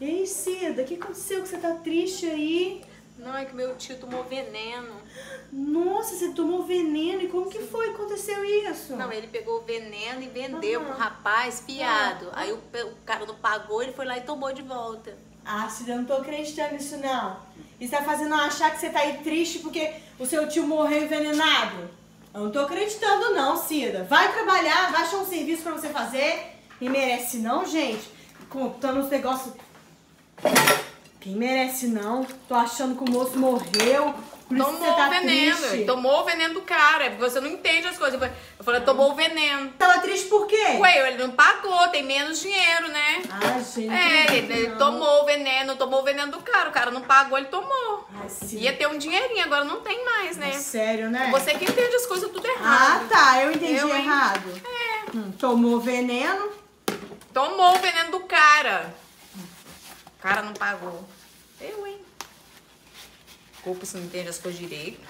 Ei, Cida, o que aconteceu que você tá triste aí? Não, é que meu tio tomou veneno. Nossa, você tomou veneno. E como que foi que aconteceu isso? Não, ele pegou o veneno e vendeu pro rapaz fiado. Aí o, o cara não pagou, ele foi lá e tomou de volta. Ah, Cida, eu não tô acreditando nisso, não. Isso tá fazendo achar que você tá aí triste porque o seu tio morreu envenenado. Eu não tô acreditando, não, Cida. Vai trabalhar, vai achar um serviço pra você fazer. Quem merece, não, gente? Contando os negócios. Quem merece, não? Tô achando que o moço morreu. Tomou tá o veneno. triste. Tomou o veneno do cara. é porque Você não entende as coisas. Eu falei, tomou o veneno. Tava triste por quê? Ué, ele não pagou, tem menos dinheiro, né? Ai, gente. É, ele, ele tomou o veneno, tomou o veneno do cara. O cara não pagou, ele tomou. Ai, Cida. Ia ter um dinheirinho, agora não tem mais, né? Sério, né? Você que entende as coisas tudo Ah, errado. tá. Eu entendi Eu, errado. É. Hum, tomou veneno. Tomou o veneno do cara. O cara não pagou. Eu, hein? Culpa se não entende as coisas direito.